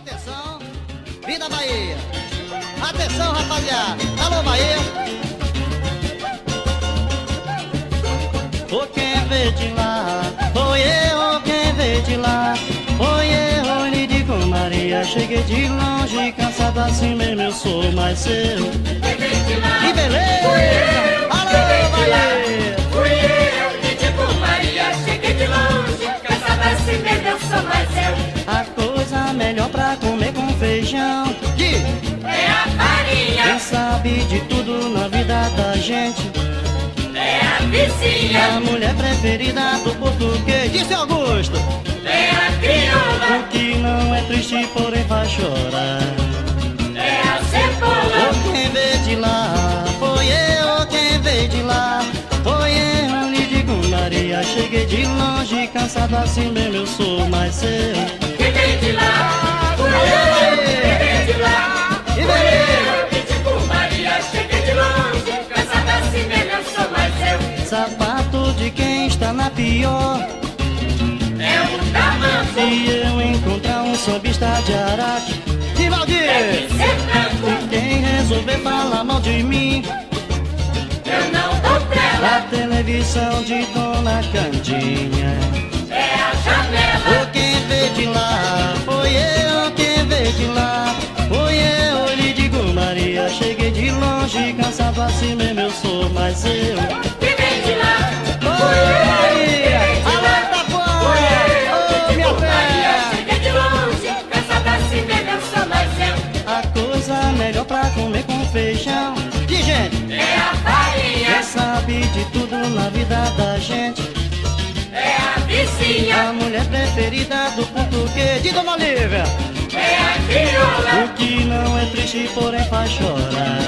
Atenção, vida Bahia. Atenção, rapaziada. Alô, Bahia. O quem veio de lá, foi eu quem veio de lá. Foi eu, lhe digo Maria, cheguei de longe, cansado assim mesmo, eu sou mais seu. Que beleza! Alô, Bahia! Fui eu, lhe digo Maria, cheguei de longe, cansada assim mesmo, eu sou mais eu. Sabe de tudo na vida da gente. é a vizinha, A mulher preferida do português. Disse Augusto. é a crioula, O que não é triste, porém faz chorar. é a cebola, O quem veio de lá, foi eu quem veio de lá. Foi eu, lhe digo Maria, cheguei de longe, cansado assim mesmo, eu sou mais seu. Sapato de quem está na pior. É um tamanho, Se eu encontrar um sambista de Araque, de é Valdir. que ser branco, Quem resolver falar mal de mim, eu não dou trela, a televisão de Dona Candinha. vem com feijão. Que gente? É a farinha. Já sabe de tudo na vida da gente. É a vizinha. A mulher preferida do português. De Dona Olivia. É a crioula. O que não é triste, porém faz chorar.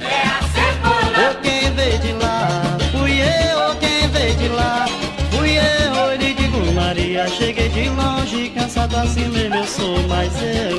É a cebola. Ou quem veio de lá. Fui eu, ou quem veio de lá. Fui eu, eu digo Maria. Cheguei de longe, cansado assim mesmo eu sou, mas eu.